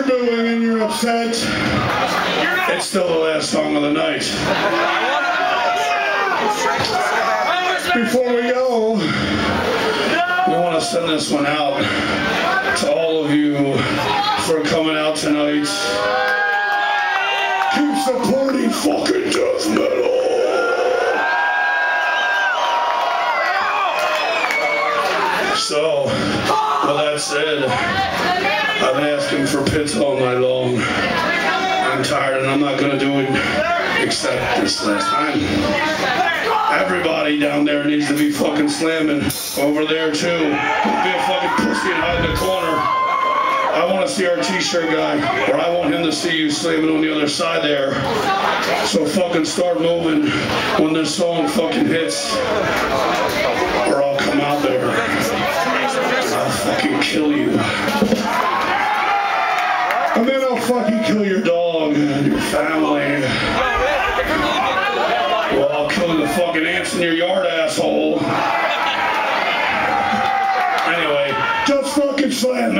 you're booing and you're upset, it's still the last song of the night. Before we go, we want to send this one out to all of you for coming out tonight. Keep supporting fucking death metal. Said, I've been asking for pits all night long. I'm tired and I'm not gonna do it except this last time. Everybody down there needs to be fucking slamming over there too. Don't be a fucking pussy and hide in the corner. I want to see our t-shirt guy, or I want him to see you slamming on the other side there. So fucking start moving when this song fucking hits, or I'll come out there. Kill you. And then I'll fucking kill your dog and your family. Well, I'll kill the fucking ants in your yard, asshole. Anyway, just fucking slam